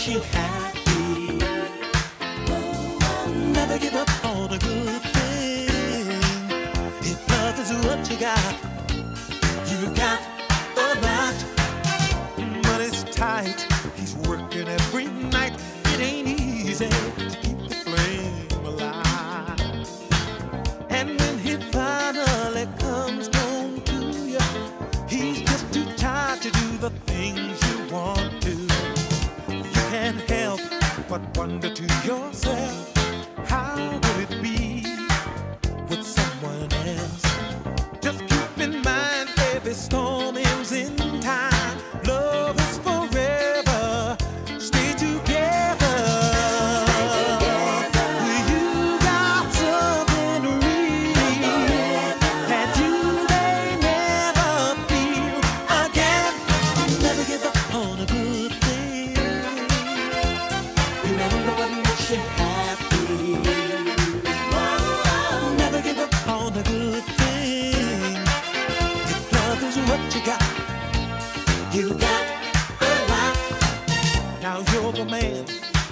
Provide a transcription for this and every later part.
makes you happy. Never give up on a good thing. If love is what you got, you got a lot. Money's tight, he's working every night. It ain't easy to keep the flame alive. And when he finally comes home to you, he's just too tired to do the things you want but wonder to yourself, how would it be with someone else? Just keep in mind baby storm. man.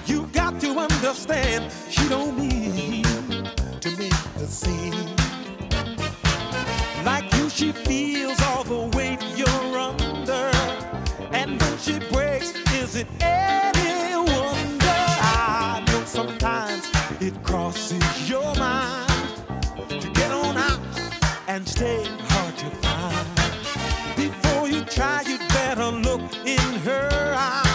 You got to understand, she don't mean to make the scene. Like you, she feels all the weight you're under. And when she breaks, is it any wonder? I know sometimes it crosses your mind to get on out and stay hard to find. Before you try, you better look in her eyes.